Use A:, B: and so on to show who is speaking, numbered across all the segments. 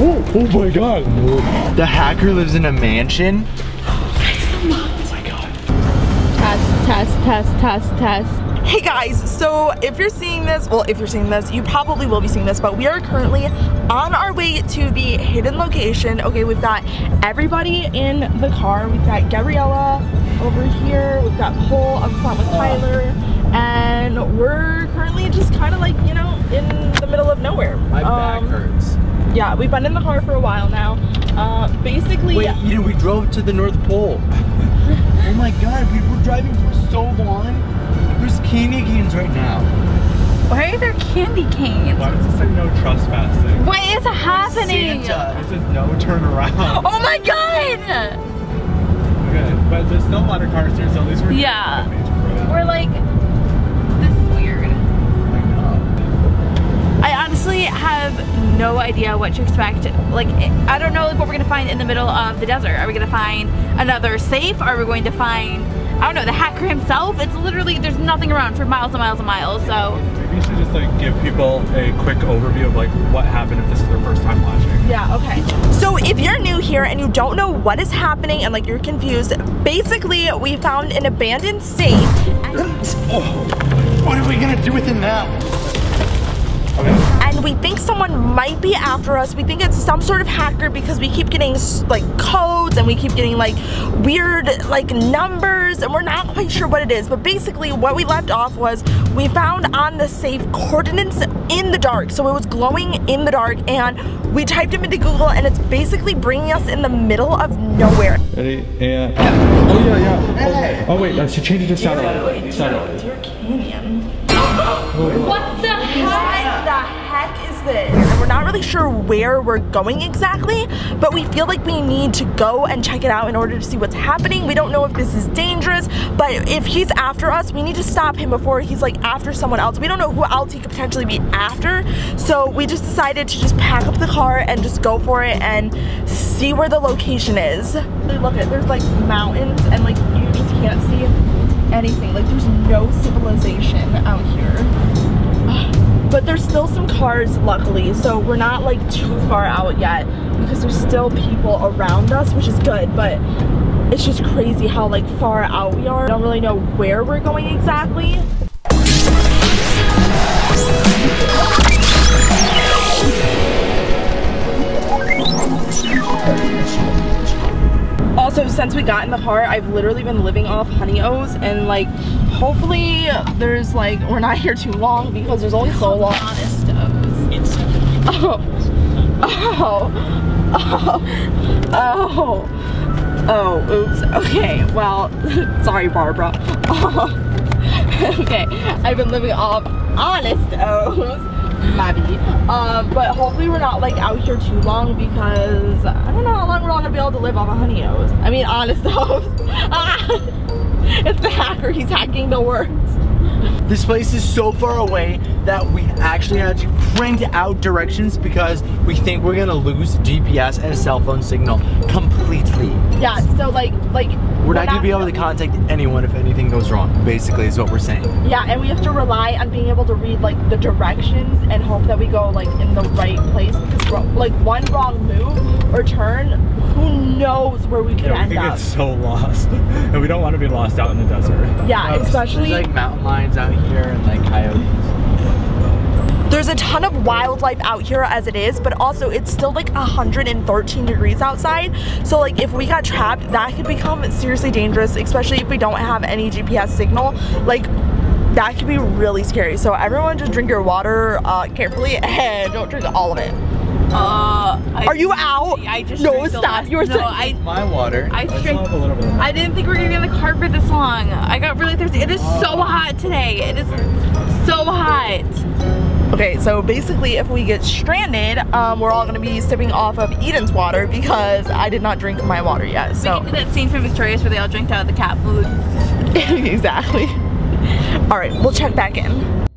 A: Oh, oh my god.
B: The hacker lives in a mansion? Oh my god.
C: Test, test, test, test, test.
D: Hey guys, so if you're seeing this, well, if you're seeing this, you probably will be seeing this, but we are currently on our way to the hidden location. Okay, we've got everybody in the car. We've got Gabriella over here. We've got Cole up front with Tyler. And we're currently just kind of like, you know, in the middle of nowhere.
B: My back
D: Um,
B: hurts.
D: Yeah, we've been in the car for a while now. Uh, basically,
B: Wait, you know, we drove to the North Pole. oh my god, we were driving for so long. There's candy canes right now.
C: Why are there candy canes?
A: Why does it say no trespassing?
C: What is happening?
B: Santa.
A: This is no turnaround.
C: Oh my god!
A: okay, but there's still a lot of cars here, so at least we're
C: Yeah.
A: on a major road.
C: We're like, honestly have no idea what to expect. Like, I don't know like, what we're gonna find in the middle of the desert. Are we gonna find another safe? Are we going to find, I don't know, the hacker himself? It's literally, there's nothing around for miles and miles and miles, so.
A: Maybe you should just like give people a quick overview of like what happened if this is their first time watching.
D: Yeah, okay. So if you're new here and you don't know what is happening and like you're confused, basically we found an abandoned safe.
B: Oh, what are we gonna do with it now?
D: And we think someone might be after us. We think it's some sort of hacker because we keep getting like codes and we keep getting like weird like numbers and we're not quite sure what it is. But basically what we left off was we found on the safe coordinates in the dark. So it was glowing in the dark and we typed them into Google and it's basically bringing us in the middle of nowhere.
A: Ready? And oh yeah, yeah. Oh, oh wait, uh, she changed it to satellite. Satellite.
D: Deer Canyon.
C: What the
D: Really sure where we're going exactly, but we feel like we need to go and check it out in order to see what's happening. We don't know if this is dangerous, but if he's after us, we need to stop him before he's like after someone else. We don't know who else he could potentially be after, so we just decided to just pack up the car and just go for it and see where the location is. Look at there's like mountains and like you just can't see anything. Like there's no civilization out here. But there's still some cars, luckily, so we're not like too far out yet because there's still people around us, which is good, but it's just crazy how like far out we are. I don't really know where we're going exactly. Also, since we got in the car, I've literally been living off Honey O's and like hopefully there's like we're not here too long because there's only so long. Oh. Oh. Oh. Oh. Oh, oops. Okay, well, sorry, Barbara. okay, I've been living off honest O's. Maybe. Um, but hopefully we're not like out here too long because I don't know how long we're all gonna be able to live off of honey O's. I mean, honest O's. Ah, it's the hacker. He's hacking the words.
B: This place is so far away that we actually had to print out directions because we think we're gonna lose GPS and cell phone signal completely.
D: Yeah. So like, like
B: We're not gonna be able to contact anyone if anything goes wrong, basically is what we're saying.
D: Yeah, and we have to rely on being able to read like the directions and hope that we go like in the right place because ro- like one wrong move or turn, who knows where we could
A: Yeah, we
D: end
A: could
D: up.
A: get so lost, and we don't want to be lost out in the desert.
D: Yeah, especially
B: There's like mountain lions out here and like coyotes.
D: There's a ton of wildlife out here as it is, but also it's still like 113 degrees outside. So like if we got trapped, that could become seriously dangerous, especially if we don't have any GPS signal. Like that could be really scary. So everyone just drink your water uh, carefully and don't drink all of it.
C: Uh, I,
D: Are you out?
C: I just
D: No,
C: drank the
D: stop.
C: last-
D: You were
C: no,
D: so-
C: I,
B: My water.
C: I
A: I
C: drank.
A: a little bit. Of
C: I didn't think we were gonna be in the car for this long. I got really thirsty. It is so hot today. It is so hot.
D: Okay, so basically if we get stranded, um, we're all gonna be sipping off of Eden's water because I did not drink my water yet, so.
C: do that scene from Victorious where they all drank out of the cat food.
D: exactly. All right, we'll check back in.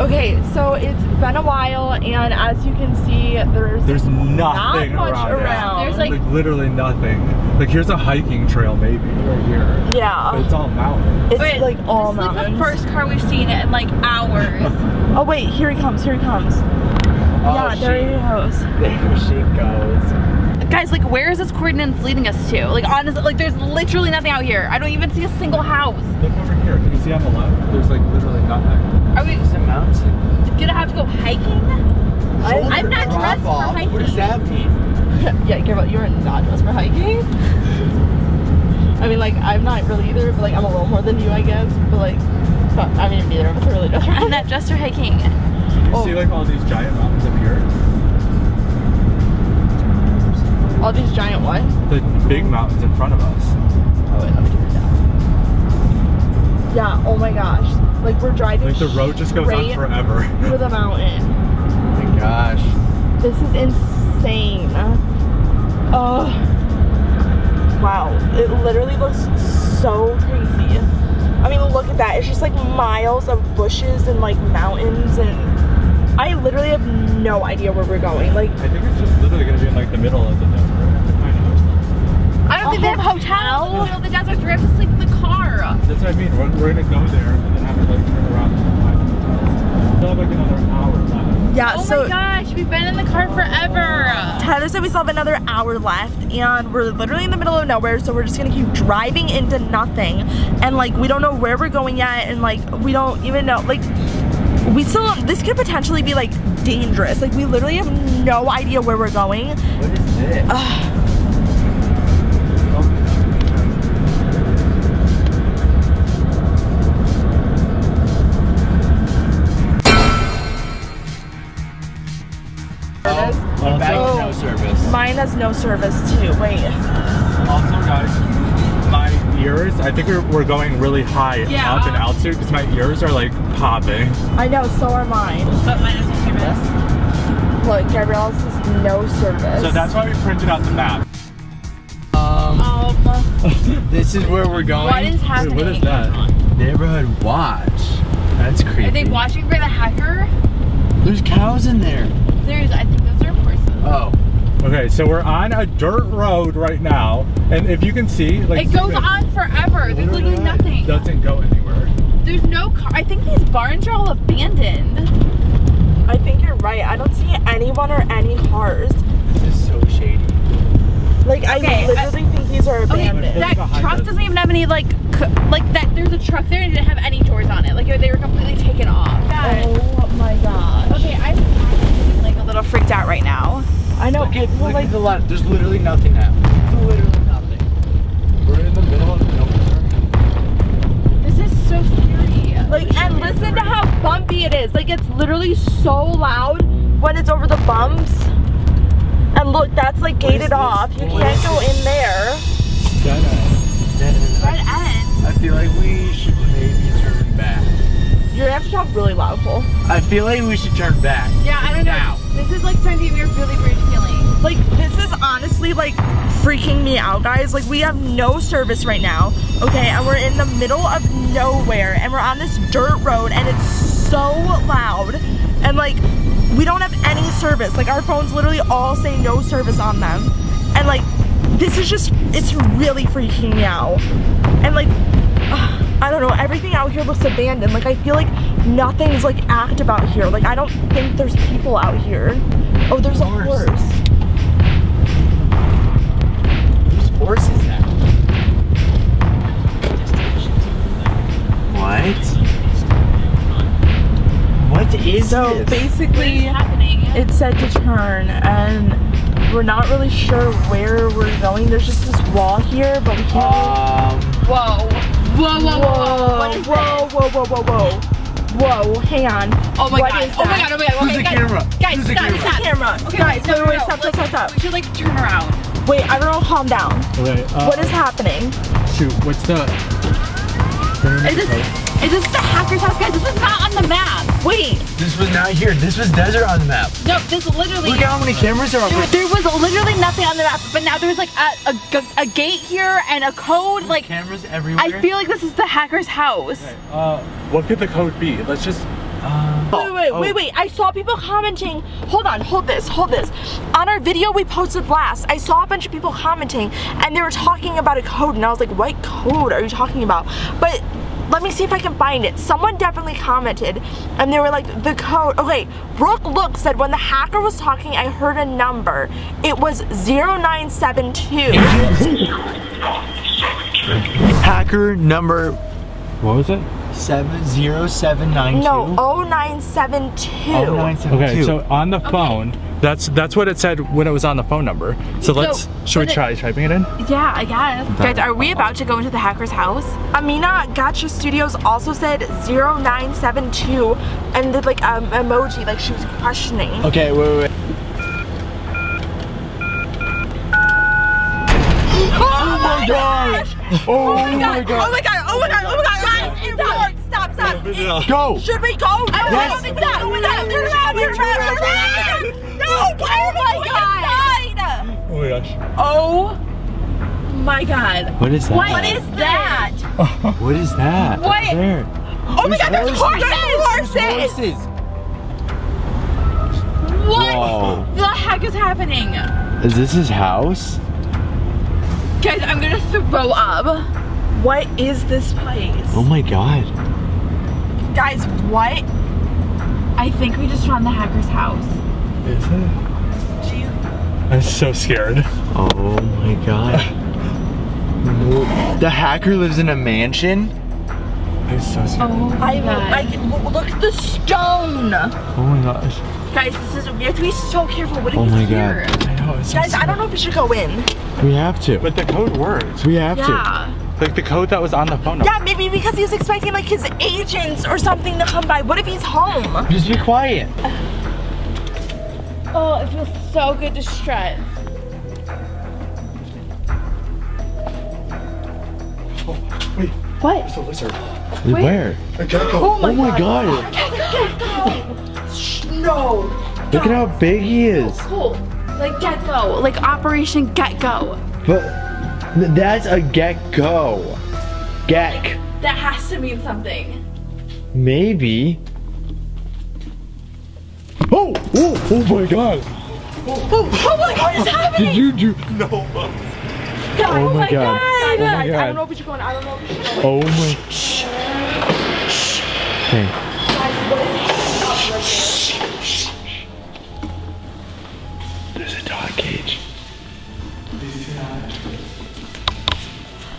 D: Okay, so it's been a while, and as you can see, there's
A: There's nothing
D: much
A: around.
D: around.
C: There's, like-
A: literally nothing. Like here's a hiking trail maybe right here. But
D: yeah,
A: it's all mountains.
D: it's
C: Wait,
D: like all
C: this is like the first car we've seen in like hours.
D: Oh wait, here he comes. Here he comes. yeah, oh, there
B: she,
D: he goes.
B: there she goes.
C: Guys, like, where is this coordinates leading us to? Like, honestly, like, there's literally nothing out here. I don't even see a single house.
A: Look over here. Can you see on the left? There's like literally nothing.
C: Are we
B: It's a mountain.
C: gonna have to go hiking? I'm not
B: Drop
C: dressed for
B: off. What does
C: hiking.
B: that mean?
D: yeah, Gabriel, you're not dressed for hiking. I mean, like, I'm not really either, but like, I'm a little more than you, I guess. But like, but, I mean, neither of us are really dressed for
C: I'm
D: hiking.
C: not dressed for hiking.
A: Can you
D: Oh.
A: see like all these giant mountains up here?
D: All these giant what?
A: The big mountains in front of us.
D: Oh wait, let me down. Yeah. Oh my gosh. Like we're driving.
A: Like the road just goes on forever.
D: For the mountain.
B: Oh my gosh.
D: This is insane. Oh. Wow. It literally looks so crazy. I mean, look at that. It's just like miles of bushes and like mountains and I literally have no idea where we're going. Like
A: I think it's just literally gonna be in like the middle of the desert.
C: I don't think they have hotels in the middle the desert. We're gonna have to sleep in the car.
A: That's what I mean. We're, we're gonna go there and then have to like turn around and find hotels. Still have like another hour left.
D: yeah,
C: Oh
D: so
C: my gosh, we've been in the car forever.
D: Tyler said we still have another hour left and we're literally in the middle of nowhere so we're just gonna keep driving into nothing and like we don't know where we're going yet and like we don't even know like we still this could potentially be like dangerous like we literally have no idea where we're going
B: What is this?
A: Oh,
B: service.
D: no service too wait
A: Also, guys, my ears, I think we're, we're going really high
C: Yeah.
A: up in altitude because my ears are like popping.
D: I know so are mine
C: But mine is no service.
D: look Gabrielle's is no service
A: So that's why we printed out the map.
B: Um,
C: Um,
B: this is where we're going.
C: what is
A: Wait,
C: happening?
A: what is that?
B: Neighborhood watch. That's creepy.
C: Are they watching for the hacker?
B: There's cows in there.
C: There's, I think those are horses.
B: Oh.
A: Okay, so we're on a dirt road right now, and if you can see, like
C: it goes on forever. There's literally nothing.
A: Doesn't go anywhere.
C: There's no car. I think these barns are all abandoned.
D: I think you're right I don't see anyone or any cars
B: This is so shady.
D: like I
C: Okay, I-
D: literally think these are abandoned.
C: Okay,
A: that
C: truck
A: us.
C: doesn't even have any like, like that. There's a truck there and it didn't have any doors on it. Like they were completely taken off.
D: oh my gosh
C: Okay, I'm actually, like a little freaked out right now.
D: I know
B: Look at,
D: well,
B: look
D: like
B: at the lot. There's literally nothing now. Literally nothing. We're in the middle of nowhere.
C: This is so scary.
D: Like, and listen to how bumpy it is. Like, it's literally so loud when it's over the bumps. And look, that's like gated off. You
B: What
D: can't
B: is
D: go in there.
B: Dead end. Dead end.
C: Red end.
B: I feel like we should maybe turn back.
D: You're gonna have to talk really loud, Cole.
B: I feel like we should turn back.
C: Yeah, I don't know.
B: Now.
C: This is like starting to give me a really weird feeling.
D: Like, this is honestly like freaking me out, guys. Like, we have no service right now, okay? And we're in the middle of nowhere, and we're on this dirt road, and it's so loud. And like, we don't have any service. Like, our phones literally all say no service on them. And like, this is just, it's really freaking me out. And like, out here looks abandoned. Like, I feel like nothing's like active out here. Like, I don't think there's people out here. Oh, there's a
B: Horse.
D: horse.
B: Whose horse is that? What? What is
D: So
B: this?
D: basically,
C: happening?
D: it said to turn, and we're not really sure where we're going. There's just this wall here, but we can't.
B: Um,
C: Whoa. Whoa, whoa, whoa, whoa. What is
D: whoa, whoa, whoa, whoa, whoa, whoa! Hang on.
C: Oh my
D: What
C: god.
D: is
C: Oh my god. Oh my god.
B: Who's
C: okay,
B: the
C: guys,
B: camera?
C: Guys,
B: Who's the
C: stop,
B: camera?
C: stop.
D: Camera.
C: Okay,
D: Guys,
C: no, no,
D: wait,
C: no.
D: stop, stop,
C: Like,
D: stop, stop.
C: We should like turn around.
D: Wait, everyone, calm down.
A: Okay, uh,
D: What is happening?
A: Shoot, what's the?
C: Is this is this the hacker's house, guys? This is not on the map.
D: Wait,
B: this was not here. This was desert on the map.
C: No, this literally.
B: Look at how many cameras are up
C: There,
B: there.
C: there was literally nothing on the map, but now there's like a gate here and a code. Like,
B: Cameras everywhere.
C: I feel like this is the hacker's house.
A: Uh, what could the code be? Let's just.
B: Uh,
D: wait, wait,
B: oh.
D: wait, wait. I saw people commenting. Hold on, hold this, hold this. On our video we posted last, I saw a bunch of people commenting and they were talking about a code and I was like, what code are you talking about? But let me see if I can find it. Someone definitely commented and they were like, the code. Okay, Brooke Look said when the hacker was talking, I heard a number. It was 0972.
B: Hacker number
A: What was it?
B: 70792.
D: No, 0972.
B: Oh, 972.
A: Okay, so on the phone, that's that's what it said when it was on the phone number. So let's, should we
C: but it-
A: try typing it in?
C: Yeah, I guess. Guys, are we about to go into the hacker's house?
D: Amina Gotcha Studios also said 0972 and did like um, emoji, like she was questioning.
B: Okay, wait, wait, wait.
D: Oh my gosh!
B: Oh,
D: Oh my god! Oh my god! Oh my god! Oh my god! Guys, it worked! Stop! Stop! It-
B: Go!
D: Should we go? No,
B: Yes.
D: no, stop! Oh my god! Turn around! Turn around! Turn around! No! Oh my god!
A: Oh my gosh.
C: Oh my god.
B: What is that?
C: What is that?
B: What is that?
C: What?
B: There.
D: Oh my god! There's horses! Horses!
B: Horses.
C: What
B: Whoa.
C: the heck is happening?
B: Is this his house?
C: Guys, I'm gonna throw up.
D: What is this place?
B: Oh my god.
D: Guys, what?
C: I think we just found the hacker's house.
A: Is it?
D: Do you
A: I'm so scared.
B: Oh my god. The hacker lives in a mansion?
A: I'm so scared.
C: Oh my
D: I
C: god.
D: like look- look at the stone.
A: Oh my gosh.
C: Guys, this is we have to be so careful. What if
B: Oh
C: he's
B: my God.
C: here?
A: I know, it's so
D: Guys, I don't know if we should go in.
B: We have to.
A: But the code works.
B: We have to.
C: Yeah.
A: Like the code that was on the phone number.
D: Yeah, maybe because he was expecting like his agents or something to come by. What if he's home?
B: Just be quiet.
C: Oh, it feels so good to strut.
A: Oh, wait,
C: What?
A: there's a lizard.
B: Where?
A: A gecko.
B: Oh, oh my god.
D: No.
B: Look at how big he is.
C: Cool. Like get go. Like Operation Get Go.
B: But th- that's a gecko. Gek.
C: That has to mean something.
B: Maybe. Oh! Oh! Oh my god!
D: Oh, oh my god, what is happening?
B: Did you do?
A: No.
B: Oh, oh my god.
D: Guys,
B: Oh my
D: I don't know if we should go in. I don't know if we should go in.
B: Oh my. Okay.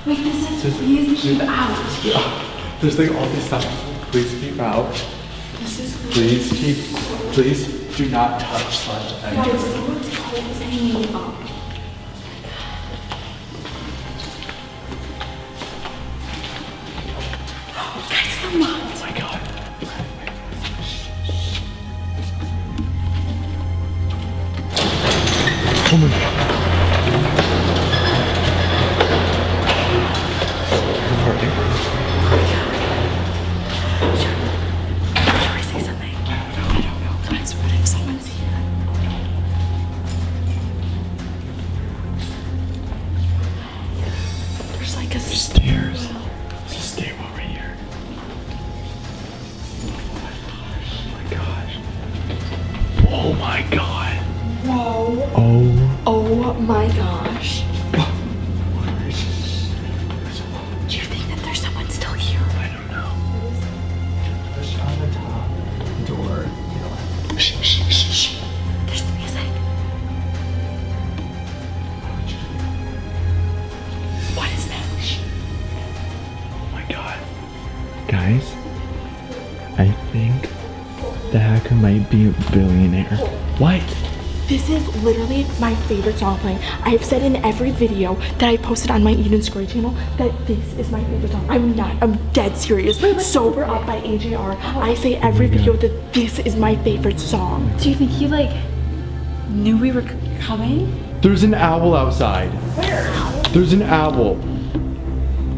C: Wait, this is please keep out.
A: There's like all these stuff. Please keep out. Please keep. Please do not touch slash enter. Oh the
B: might be a billionaire. What?
D: This is literally my favorite song playing. I've said in every video that I posted on my Eden Skory channel that this is my favorite song. I'm not, I'm dead serious. Sober Up by AJR. Oh. I say every oh video that this is my favorite song.
C: Do you think he like knew we were coming?
B: There's an owl outside.
D: Where?
B: There's an owl.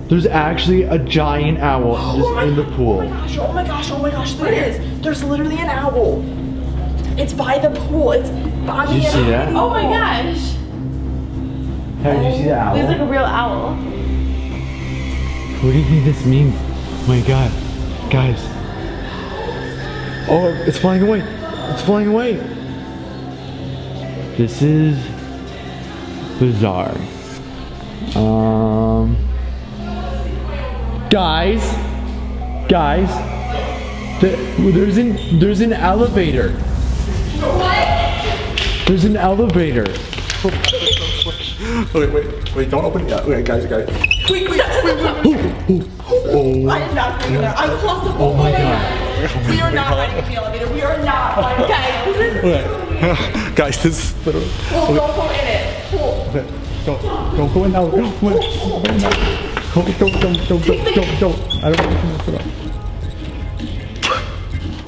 B: There's actually a giant owl just in the pool.
D: Oh my gosh, oh my gosh, oh my gosh, there is. There's literally an owl. It's by the pool. It's by
B: Did you see that?
C: Oh my gosh.
B: How did you see the owl?
C: There's like a real owl.
B: What do you think this means? Oh my god. Guys. Oh, it's flying away. It's flying away. This is bizarre. Um guys, Guys, the, there's an there's an elevator. There's an elevator.
A: Wait, wait, wait, don't open it yet. Wait, guys, guys.
D: Wait, wait, wait, wait. I am not going there. I'm claustrophobic.
B: Oh my god.
D: We are not hiding in the elevator. We are not hiding. Guys, this is.
A: Okay. guys, this is literally.
D: Well, don't go in it. Cool.
A: Okay. Don't, don't go in now. Don't go in. Don't go in now. Don't, don't, don't, don't, don't, don't, don't. I don't want to mess it up.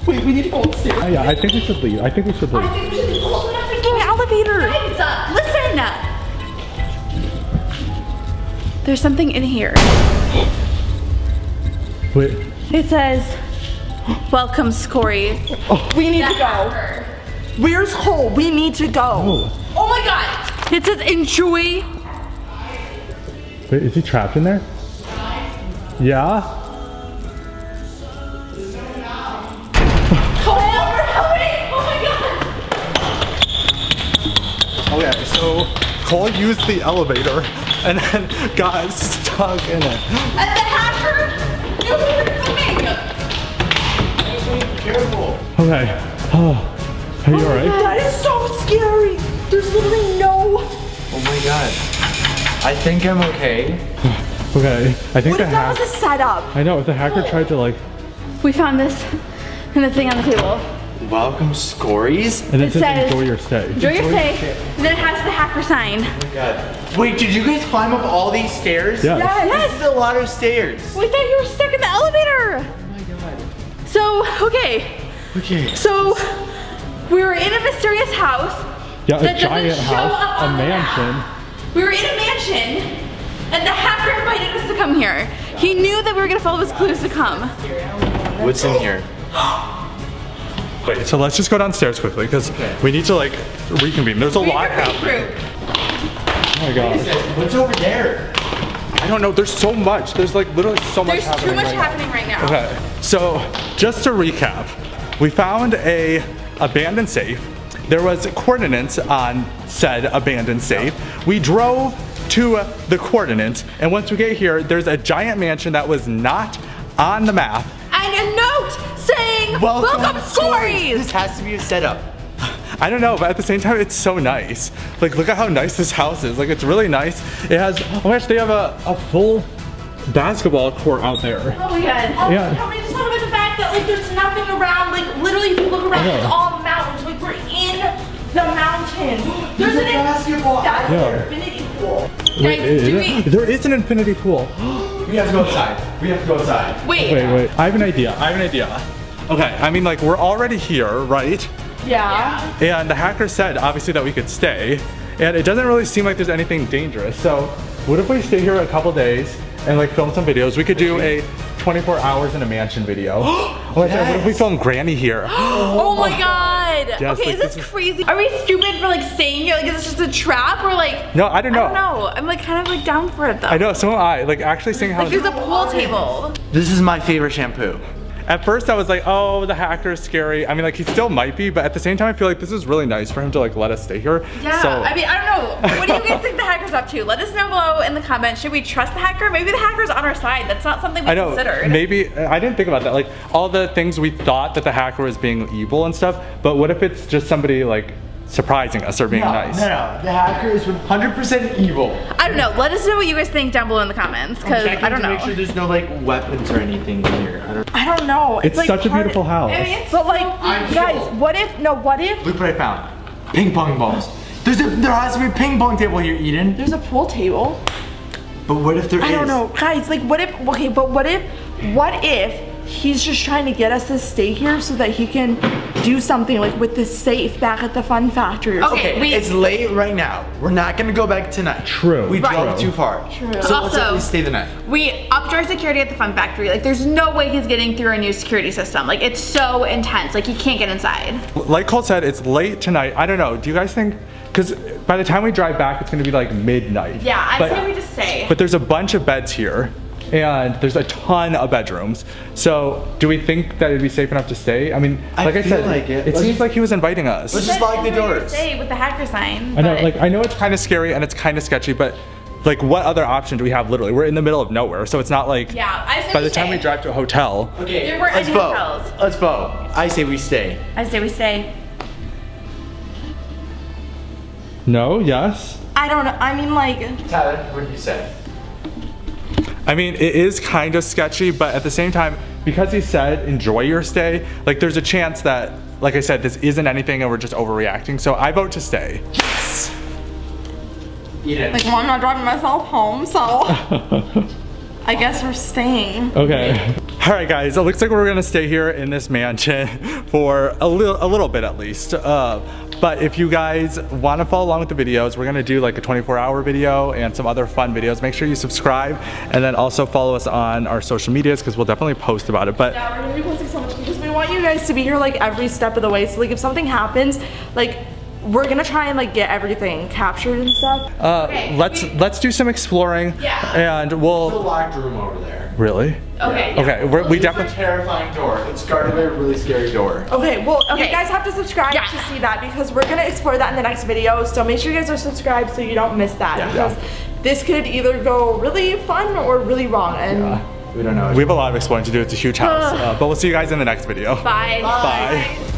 D: Wait, we need to go upstairs.
A: Uh, yeah, I think we should leave. I think we should leave.
D: I think we should open that freaking elevator.
C: Listen. There's something in here.
A: Wait.
C: It says, "Welcome, Skorys."
D: We need to go. Where's Cole? We need to go.
C: Oh my God! It says, "Enjoy."
A: Wait, is he trapped in there? Yeah?
C: Cole, we're coming! Oh my God!
A: Okay, so Cole used the elevator and then got stuck in it.
C: And the hacker knew we were coming.
A: Okay. Oh, are you oh alright?
D: That is so scary. There's literally no.
B: Oh my god. I think I'm okay.
A: Okay. I think
D: What
A: the
D: if that
A: hack.
D: was a setup?
A: I know if the hacker tried to like,
C: We found this and the thing on the table.
B: Welcome, Skorys.
A: and it,
C: It
A: says,
C: says-
A: enjoy your stay.
C: Enjoy your stay. And then it has the hacker sign.
B: Oh my God. Wait, did you guys climb up all these stairs?
A: Yeah.
B: This is a lot of stairs.
C: We thought you were stuck in the elevator.
B: Oh my god.
C: So, okay.
B: Okay.
C: So, we were in a mysterious house.
A: Yeah, a
C: that doesn't
A: giant
C: show
A: house,
C: up
A: a
C: on the
A: mansion.
C: map. We were in a mansion, and the hacker invited us to come here. He knew that we were gonna follow his clues to come.
B: What's in here?
A: Wait, so let's just go downstairs quickly because we need to like reconvene. There's a lot happening. Oh my god.
B: What's over there?
A: I don't know. There's so much. There's like literally so much
C: There's
A: happening.
C: too much
A: right
C: happening right now.
A: Okay, so just to recap, we found a abandoned safe. There was coordinates on said abandoned safe. We drove to the coordinates, and once we get here, there's a giant mansion that was not on the map.
C: And a note saying, Welcome, Skorys!
B: This has to be a setup.
A: I don't know, but at the same time, it's so nice. Like, look at how nice this house is. Like, it's really nice. It has, oh my gosh, they have a, a full basketball court out there.
C: Oh my god.
A: Oh,
D: yeah. We just talk about the fact that like there's nothing around? Like literally, if you look around, it's all mountains. Like we're in the mountains. There's,
B: a
D: an
B: basketball.
D: That's
A: Yeah.
D: an infinity pool.
A: Wait,
C: Guys, do we-
A: there is an infinity pool.
B: We have to go outside. We have to go outside.
C: Wait.
A: Wait, wait. I have an idea. I have an idea. Okay, I mean, like, we're already here, right?
D: Yeah.
A: And the hacker said, obviously, that we could stay. And it doesn't really seem like there's anything dangerous. So, what if we stay here a couple days and, like, film some videos? We could do a 24 hours in a mansion video. oh my god, what if we film Granny here?
C: Oh my god.
A: Yes,
C: okay,
A: like,
C: is this
A: this is-
C: crazy? Are we stupid for like staying here? Like, is this just a trap or like?
A: No, I don't know.
C: I don't know. I'm like kind of like down for it though.
A: I know, so am I. Like, actually seeing how.
C: Like, there's a pool table.
B: This is my favorite shampoo.
A: At first, I was like, oh, the hacker is scary. I mean, like, he still might be, but at the same time, I feel like this is really nice for him to, like, let us stay here.
C: Yeah.
A: So,
C: I mean, I don't know. What do you guys think the hacker's up to? Let us know below in the comments. Should we trust the hacker? Maybe the hacker's on our side. That's not something we
A: I know.
C: considered.
A: Maybe I didn't think about that. Like all the things we thought that the hacker was being evil and stuff. But what if it's just somebody like surprising us or being
B: No,
A: nice?
B: no, no. The hacker is 100% evil.
C: I don't know. Let us know what you guys think down below in the comments because I don't know.
B: Make sure there's no like weapons or anything in here. I don't.
D: I don't know.
A: It's
D: like
A: such a
D: hard-
A: beautiful house.
C: I mean, it's
D: But like,
B: I'm
D: guys,
B: full.
D: what if? No, what if?
B: Look what I found. Ping pong balls. There's a, there has to be a ping pong table here, Eden.
D: There's a pool table.
B: But what if there is?
D: I don't know, guys. Like, what if? Okay, but what if? What if he's just trying to get us to stay here so that he can do something like with the safe back at the fun factory? Or
C: Okay.
B: Okay,
C: we-
B: it's late right now. We're not gonna go back tonight.
A: True.
B: We
C: Right.
B: drove too far.
D: True.
B: So let's at least stay the night.
C: We upped our security at the Fun Factory. Like, there's no way he's getting through our new security system. Like, it's so intense. Like, he can't get inside.
A: Like Cole said, it's late tonight. I don't know. Do you guys think? Because by the time we drive back, it's gonna be like midnight.
C: Yeah, I
A: But-
C: say we just stay.
A: But there's a bunch of beds here. And there's a ton of bedrooms. So, do we think that it'd be safe enough to stay? I mean, like I
B: feel
A: said,
B: like it.
A: it seems
B: just-
A: like he was inviting us.
B: Let's just lock the
C: Said
B: doors.
C: Stay with the hacker sign.
A: I know, like I know it's kind of scary and it's kind of sketchy, but like what other option do we have literally? We're in the middle of nowhere, so it's not like
C: Yeah, I say
A: by
C: we
A: the time
C: stay.
A: we drive to a hotel.
B: Okay,
C: There weren't
B: let's
C: any
B: vote.
C: hotels.
B: Let's vote. I say we stay.
C: I say we stay.
A: No, yes.
D: I don't know. I mean, like,
B: Tyler, what do you say?
A: I mean, it is kind of sketchy, but at the same time, because he said enjoy your stay, like there's a chance that, like I said, this isn't anything and we're just overreacting. So I vote to stay.
B: Eden.
D: like, well, I'm not driving myself home, so I guess we're staying.
A: Okay. All right, guys. It looks like we're gonna stay here in this mansion for a little, a little bit at least. Uh, but if you guys want to follow along with the videos, we're gonna do like a 24-hour video and some other fun videos. Make sure you subscribe and then also follow us on our social medias because we'll definitely post about it. But
D: Yeah, we're gonna be posting so much because we want you guys to be here like every step of the way. So like if something happens, like we're gonna try and like get everything captured and stuff.
A: uh,
C: Okay,
A: let's
C: we-
A: let's do some exploring.
C: Yeah.
A: And
B: There's a
A: we'll
B: locked room over there.
A: Really.
C: Okay. yeah.
A: Okay. We're, we
B: a
A: definitely.
B: terrifying door. It's guarded by a really scary door.
D: Okay, well
C: Okay.
D: you guys have to subscribe
C: Yeah.
D: to see that because we're gonna explore that in the next video. So make sure you guys are subscribed so you don't miss that
B: Yeah.
D: because this could either go really fun or really wrong. And
B: We don't know.
A: We have a lot of exploring to do. It's a huge house. Uh, but we'll see you guys in the next video.
C: Bye.
A: Bye.